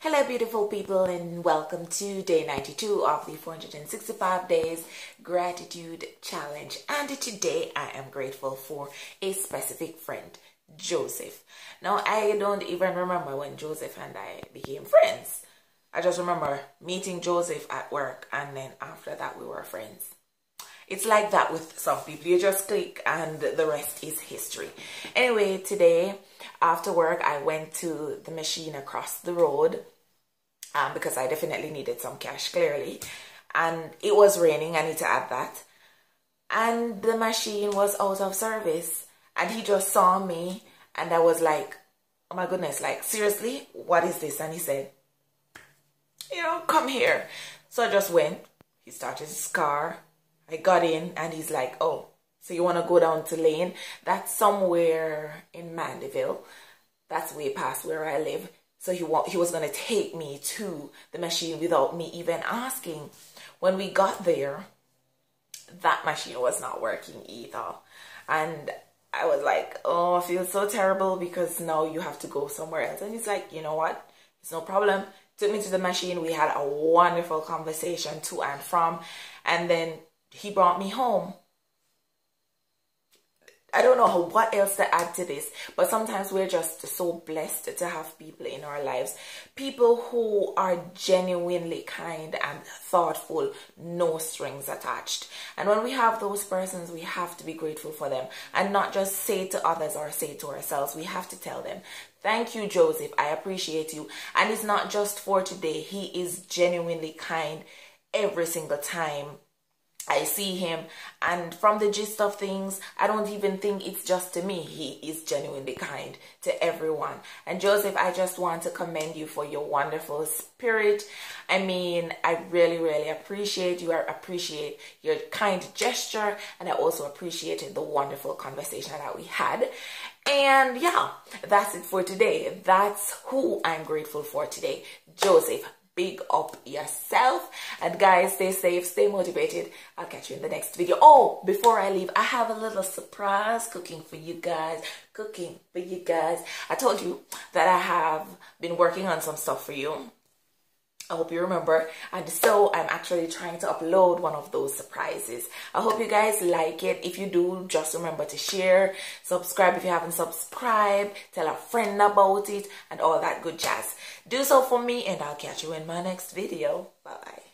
Hello, beautiful people, and welcome to day 92 of the 465 Days Gratitude Challenge. And today I am grateful for a specific friend, Joseph. Now, I don't even remember when Joseph and I became friends. I just remember meeting Joseph at work, and then after that, we were friends. It's like that with some people. You just click, and the rest is history. Anyway, today after work, I went to the machine across the road um, because I definitely needed some cash, clearly. And it was raining, I need to add that. And the machine was out of service. And he just saw me, and I was like, oh my goodness, like, seriously, what is this? And he said, you know, come here. So I just went. He started his car. I got in, and he's like, oh, so you want to go down to Lane? That's somewhere in Mandeville. That's way past where I live. So he, wa- he was going to take me to the machine without me even asking. When we got there, that machine was not working either. And I was like, oh, I feel so terrible because now you have to go somewhere else. And he's like, you know what? It's no problem. Took me to the machine. We had a wonderful conversation to and from. And then he brought me home. I don't know what else to add to this, but sometimes we're just so blessed to have people in our lives. People who are genuinely kind and thoughtful, no strings attached. And when we have those persons, we have to be grateful for them and not just say to others or say to ourselves. We have to tell them, Thank you, Joseph. I appreciate you. And it's not just for today, he is genuinely kind every single time I see him, and from the gist of things, I don't even think it's just to me. He is genuinely kind to everyone. And Joseph, I just want to commend you for your wonderful spirit. I mean, I really, really appreciate you. I appreciate your kind gesture, and I also appreciated the wonderful conversation that we had. And yeah, that's it for today. That's who I'm grateful for today. Joseph, big up yourself. And guys stay safe stay motivated. I'll catch you in the next video. Oh before i leave i have a little surprise cooking for you guys. Cooking for you guys. I told you that i have been working on some stuff for you I hope you remember. And so I'm actually trying to upload one of those surprises. I hope you guys like it. If you do, just remember to share, subscribe if you haven't subscribed, tell a friend about it, and all that good jazz. Do so for me, and I'll catch you in my next video. Bye-bye.